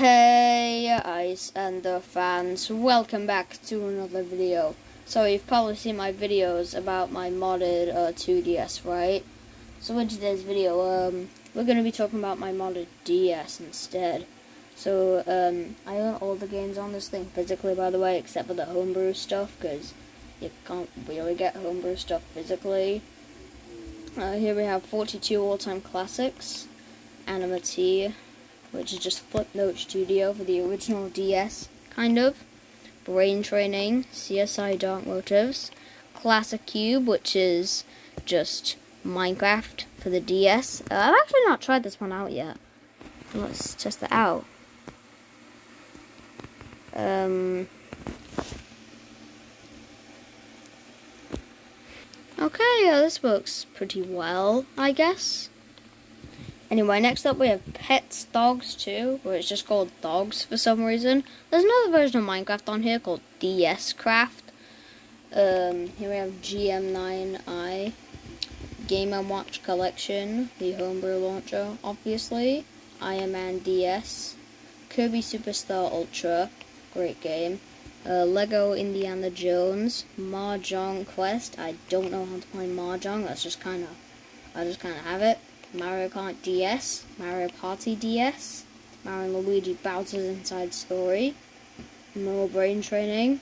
Hey Ice and the fans, welcome back to another video. So you've probably seen my videos about my modded uh, 2DS, right? So in today's video, um, we're going to be talking about my modded DS instead. So um, I own all the games on this thing physically, by the way, except for the homebrew stuff, because you can't really get homebrew stuff physically. Uh, here we have 42 all-time classics, Anima which is just Flipnote Studio for the original DS, kind of. Brain Training, CSI Dark Motives, ClassiCube, which is just Minecraft for the DS. Uh, I've actually not tried this one out yet. Let's test that out. Um, okay, yeah, this works pretty well, I guess. Anyway, next up we have Petz Dogz 2, where it's just called Dogs for some reason. There's another version of Minecraft on here called DS Craft. Um, here we have GM9i, Game & Watch Collection, the homebrew launcher, obviously. Iron Man DS, Kirby Superstar Ultra, great game. Uh, Lego Indiana Jones, Mahjong Quest. I don't know how to play Mahjong, that's just kind of, I just kind of have it. Mario Kart DS, Mario Party DS, Mario and Luigi Bowser's Inside Story, More Brain Training,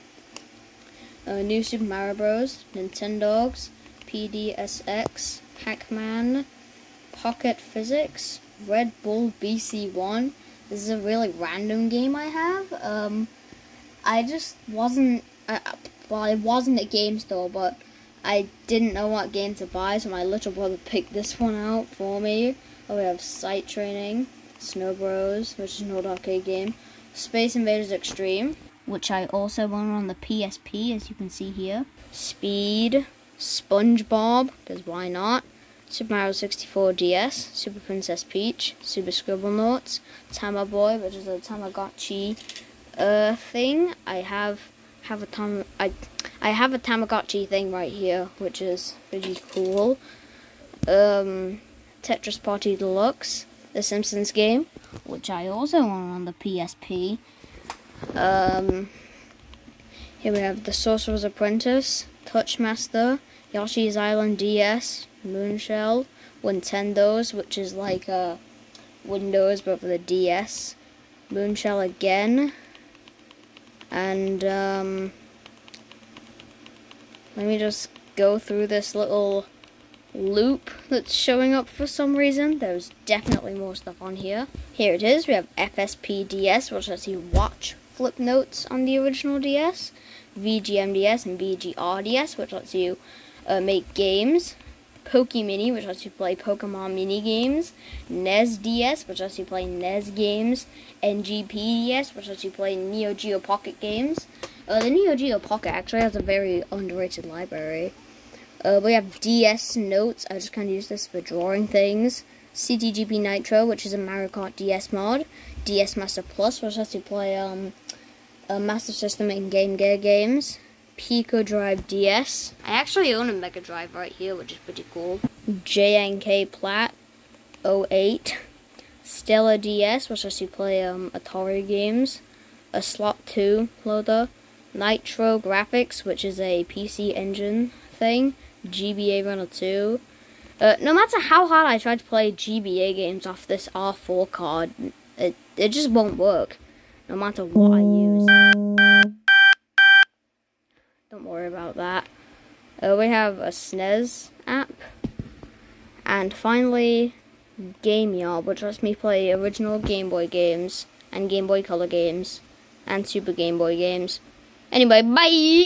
uh, New Super Mario Bros, Nintendogs, PDSX, Pac-Man, Pocket Physics, Red Bull BC1. This is a really random game I have. Um, I just wasn't, well, I wasn't at game store, but I didn't know what game to buy, so my little brother picked this one out for me. Oh, we have Sight Training, Snow Bros, which is an old arcade game, Space Invaders Extreme, which I also won on the PSP, as you can see here, Speed, SpongeBob, because why not, Super Mario 64 DS, Super Princess Peach, Super Scribblenauts, Tamaboy, which is a Tamagotchi uh, thing. I have have a tam I I have a Tamagotchi thing right here, which is pretty cool. Um, Tetris Party Deluxe, The Simpsons game, which I also own on the PSP. Um, here we have The Sorcerer's Apprentice, Touchmaster, Yoshi's Island DS, Moonshell, Nintendows, which is like a Windows but for the DS, Moonshell again, and um, let me just go through this little loop that's showing up for some reason. There's definitely more stuff on here. Here it is. We have FSP DS, which lets you watch flip notes on the original DS. VGMDS and VGRDS, which lets you uh, make games. Pokemini, which lets you play Pokemon mini games. NES DS, which lets you play NES games. NGPDS, which lets you play Neo Geo Pocket games. Uh, the Neo Geo Pocket actually has a very underrated library. Uh, we have DS Notes. I just kind of use this for drawing things. CTGP Nitro, which is a Mario Kart DS mod. DS Master Plus, which lets you play um, Master System and Game Gear games. Pico Drive DS. I actually own a Mega Drive right here, which is pretty cool. JNK Plat 08. Stella DS, which lets you play um, Atari games. A Slot 2 loader. NitroGrafx, which is a PC engine thing. GBA Runner 2. Uh, no matter how hard I try to play GBA games off this R4 card, it, it just won't work. No matter what I use. Don't worry about that. Uh, we have a SNES app. And finally, Game GameYob, which lets me play original Game Boy games and Game Boy Color games and Super Game Boy games. Anyway, bye!